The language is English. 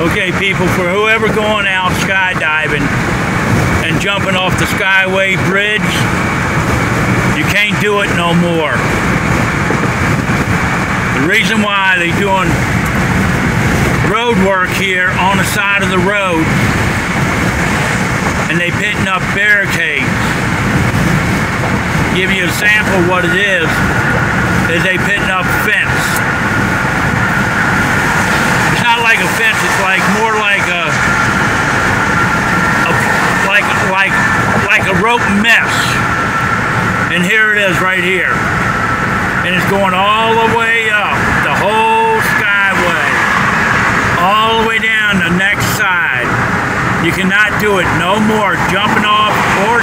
Okay, people, for whoever going out skydiving and jumping off the Skyway Bridge, you can't do it no more. The reason why they doing road work here on the side of the road and they pitting up barricades. Give you a sample of what it is, is they pitting up fence. It's not like a fence, it's like more like a, a like like like a rope mesh. And here it is right here. And it's going all the way up, the whole skyway. All the way down the next side. You cannot do it no more jumping off or.